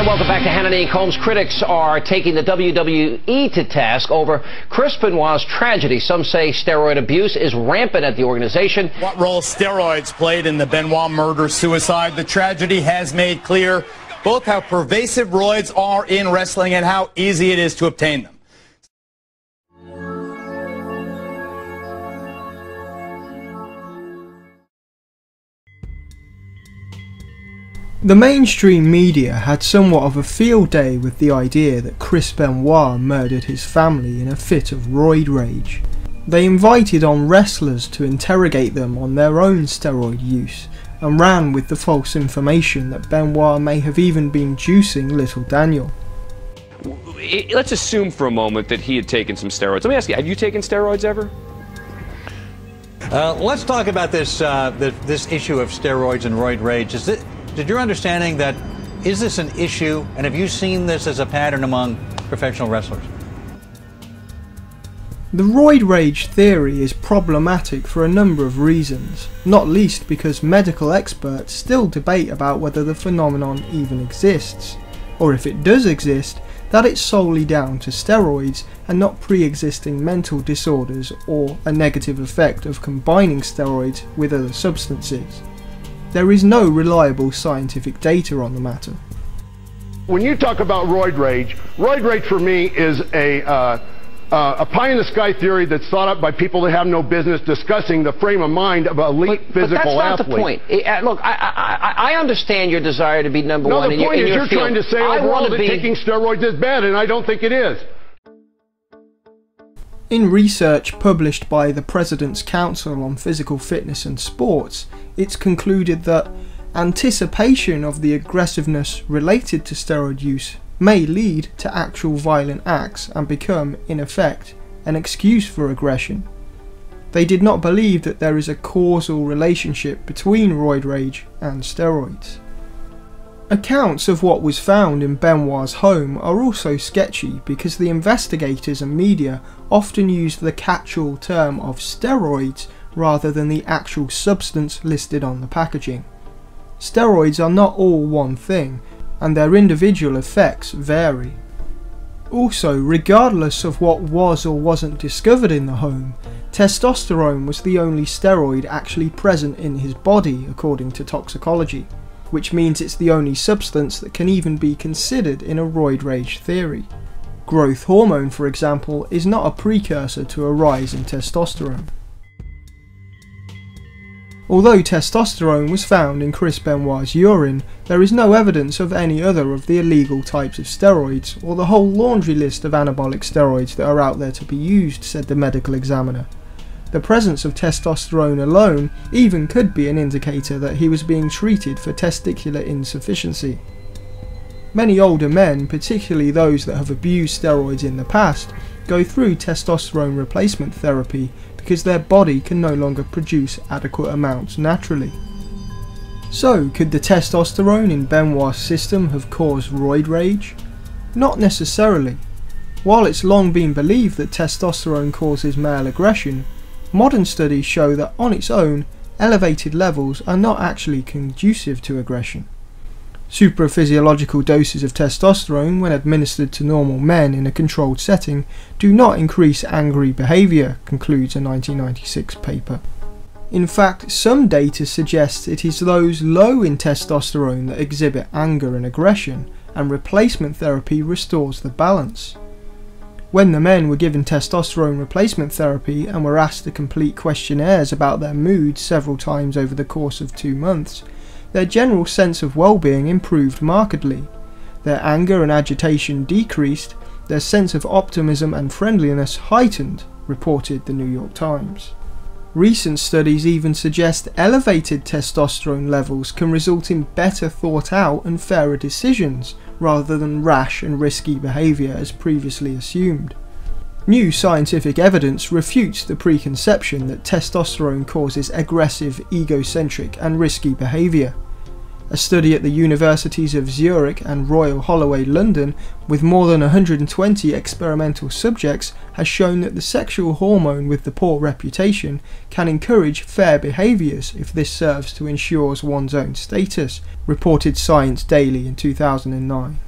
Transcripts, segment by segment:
And welcome back to Hannity and Colmes. Critics are taking the WWE to task over Chris Benoit's tragedy. Some say steroid abuse is rampant at the organization. What role steroids played in the Benoit murder suicide? The tragedy has made clear both how pervasive roids are in wrestling and how easy it is to obtain them. The mainstream media had somewhat of a field day with the idea that Chris Benoit murdered his family in a fit of roid rage. They invited on wrestlers to interrogate them on their own steroid use and ran with the false information that Benoit may have even been juicing little Daniel. Let's assume for a moment that he had taken some steroids. Let me ask you, have you taken steroids ever? Uh, let's talk about this uh, the, this issue of steroids and roid rage. Is it did your understanding that is this an issue, and have you seen this as a pattern among professional wrestlers? The roid rage theory is problematic for a number of reasons, not least because medical experts still debate about whether the phenomenon even exists, or if it does exist, that it's solely down to steroids and not pre-existing mental disorders or a negative effect of combining steroids with other substances. There is no reliable scientific data on the matter. When you talk about roid rage, roid rage for me is a uh, uh, a pie in the sky theory that's thought up by people that have no business discussing the frame of mind of an elite but, physical but that's not athlete. the point. It, uh, look, I, I, I, understand your desire to be number no, one. No, the point in is you're field. trying to say I overall that be... taking steroids is bad, and I don't think it is. In research published by the President's Council on Physical Fitness and Sports, it's concluded that anticipation of the aggressiveness related to steroid use may lead to actual violent acts and become, in effect, an excuse for aggression. They did not believe that there is a causal relationship between roid rage and steroids. Accounts of what was found in Benoit's home are also sketchy because the investigators and media often used the catch-all term of steroids rather than the actual substance listed on the packaging. Steroids are not all one thing, and their individual effects vary. Also, regardless of what was or wasn't discovered in the home, testosterone was the only steroid actually present in his body according to toxicology which means it's the only substance that can even be considered in a roid rage theory. Growth hormone, for example, is not a precursor to a rise in testosterone. Although testosterone was found in Chris Benoit's urine, there is no evidence of any other of the illegal types of steroids, or the whole laundry list of anabolic steroids that are out there to be used, said the medical examiner. The presence of testosterone alone even could be an indicator that he was being treated for testicular insufficiency. Many older men, particularly those that have abused steroids in the past, go through testosterone replacement therapy because their body can no longer produce adequate amounts naturally. So, could the testosterone in Benoit's system have caused roid rage? Not necessarily. While it's long been believed that testosterone causes male aggression, Modern studies show that on its own, elevated levels are not actually conducive to aggression. Supraphysiological doses of testosterone, when administered to normal men in a controlled setting, do not increase angry behaviour, concludes a 1996 paper. In fact, some data suggests it is those low in testosterone that exhibit anger and aggression, and replacement therapy restores the balance. When the men were given testosterone replacement therapy and were asked to complete questionnaires about their mood several times over the course of two months, their general sense of well-being improved markedly. Their anger and agitation decreased, their sense of optimism and friendliness heightened, reported the New York Times. Recent studies even suggest elevated testosterone levels can result in better thought out and fairer decisions, rather than rash and risky behaviour as previously assumed. New scientific evidence refutes the preconception that testosterone causes aggressive, egocentric and risky behaviour. A study at the universities of Zurich and Royal Holloway London with more than 120 experimental subjects has shown that the sexual hormone with the poor reputation can encourage fair behaviours if this serves to ensure one's own status, reported Science Daily in 2009.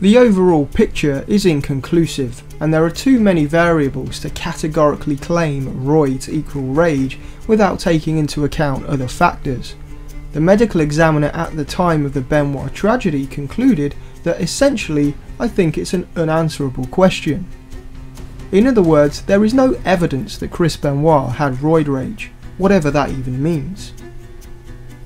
The overall picture is inconclusive, and there are too many variables to categorically claim roids equal rage without taking into account other factors. The medical examiner at the time of the Benoit tragedy concluded that essentially I think it's an unanswerable question. In other words, there is no evidence that Chris Benoit had roid rage, whatever that even means.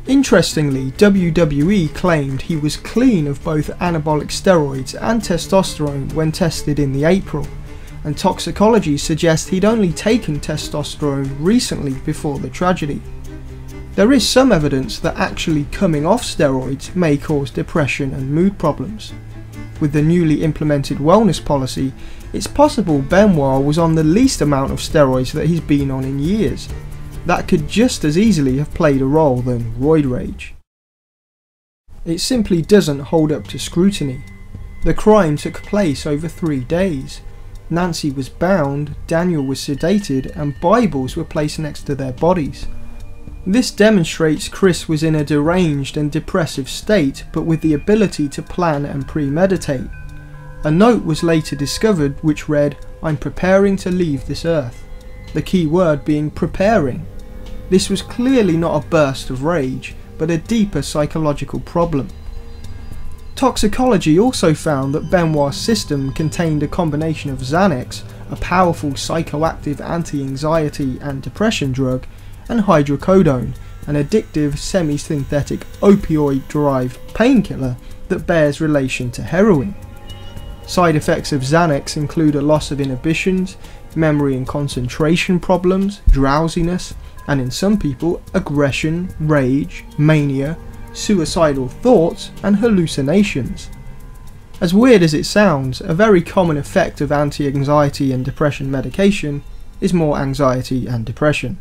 Interestingly, WWE claimed he was clean of both anabolic steroids and testosterone when tested in the April, and toxicology suggests he'd only taken testosterone recently before the tragedy. There is some evidence that actually coming off steroids may cause depression and mood problems. With the newly implemented wellness policy, it's possible Benoit was on the least amount of steroids that he's been on in years, that could just as easily have played a role than roid rage. It simply doesn't hold up to scrutiny. The crime took place over three days. Nancy was bound, Daniel was sedated, and Bibles were placed next to their bodies. This demonstrates Chris was in a deranged and depressive state, but with the ability to plan and premeditate. A note was later discovered which read, I'm preparing to leave this earth. The key word being preparing. This was clearly not a burst of rage, but a deeper psychological problem. Toxicology also found that Benoit's system contained a combination of Xanax, a powerful psychoactive anti-anxiety and depression drug, and hydrocodone, an addictive semi-synthetic opioid-derived painkiller that bears relation to heroin. Side effects of Xanax include a loss of inhibitions, memory and concentration problems, drowsiness, and in some people, aggression, rage, mania, suicidal thoughts, and hallucinations. As weird as it sounds, a very common effect of anti anxiety and depression medication is more anxiety and depression.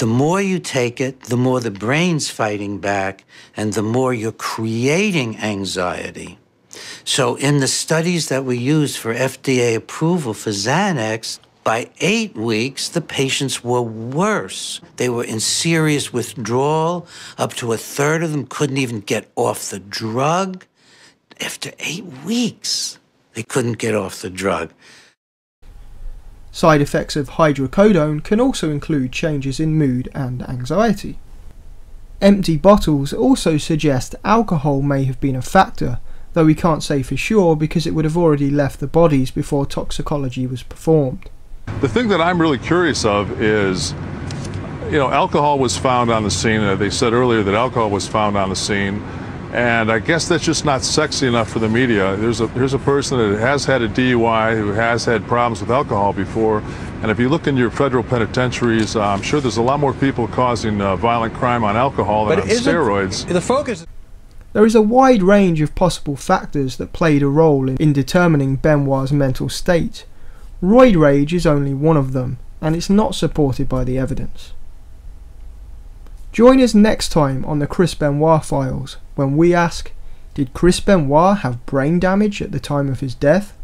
The more you take it, the more the brain's fighting back, and the more you're creating anxiety. So, in the studies that we used for FDA approval for Xanax, by eight weeks, the patients were worse. They were in serious withdrawal. Up to a third of them couldn't even get off the drug. After eight weeks, they couldn't get off the drug. Side effects of hydrocodone can also include changes in mood and anxiety. Empty bottles also suggest alcohol may have been a factor, though we can't say for sure because it would have already left the bodies before toxicology was performed. The thing that I'm really curious of is, you know, alcohol was found on the scene. Uh, they said earlier that alcohol was found on the scene. And I guess that's just not sexy enough for the media. There's a, here's a person that has had a DUI, who has had problems with alcohol before. And if you look in your federal penitentiaries, uh, I'm sure there's a lot more people causing uh, violent crime on alcohol than But on steroids. The focus. There is a wide range of possible factors that played a role in, in determining Benoit's mental state. Roid rage is only one of them, and it's not supported by the evidence. Join us next time on the Chris Benoit files when we ask Did Chris Benoit have brain damage at the time of his death?